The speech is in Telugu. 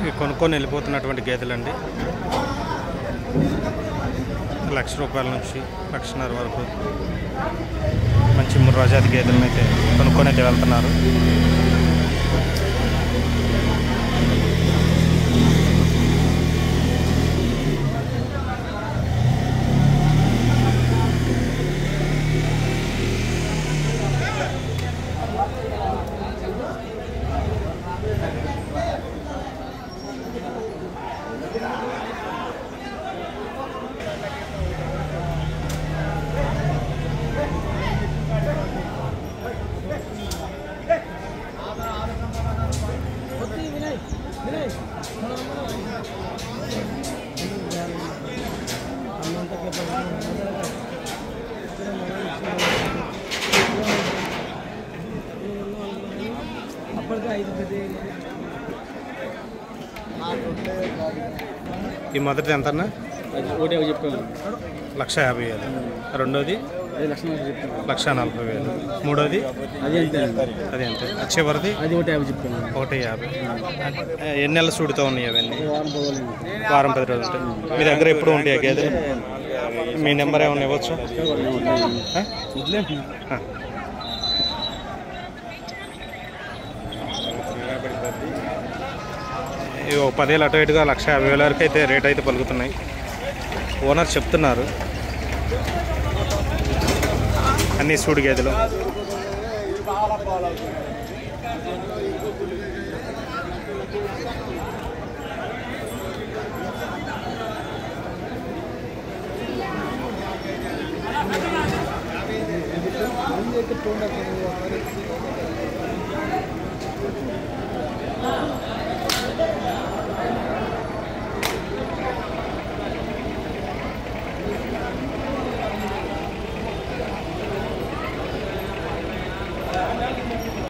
ఇవి కొనుక్కొని వెళ్ళిపోతున్నటువంటి గేదెలండి. లక్ష రూపాయల నుంచి లక్షన్నర వరకు మంచి ముర్రాజాతి గేదెలను అయితే కొనుక్కొని అయితే వెళ్తున్నారు. ఈ మొదటిది ఎంత అన్న ఒకటే చెప్పాను. లక్ష యాభై వేలు. రెండోది? అది లక్ష నలభై వేలు. మూడోది? అది అంతే అది ఎంత చివరిది? అది ఒకటి యాభై చెప్పాను. ఒకటి యాభై. ఎన్ని నెలల సూడితో ఉన్నాయి అవన్నీ? వారం పది రోజులు ఉంటాయి. మీ దగ్గర ఎప్పుడు ఉంటాయి గేదె మీ నెంబర్ ఏమైనా ఇవ్వచ్చు? పదేళ్ళు అటు ఇటుగా లక్ష యాభై వేల వరకు అయితే రేట్ అయితే పలుకుతున్నాయి. ఓనర్ చెప్తున్నారు. అన్ని సూడు గేదెలు.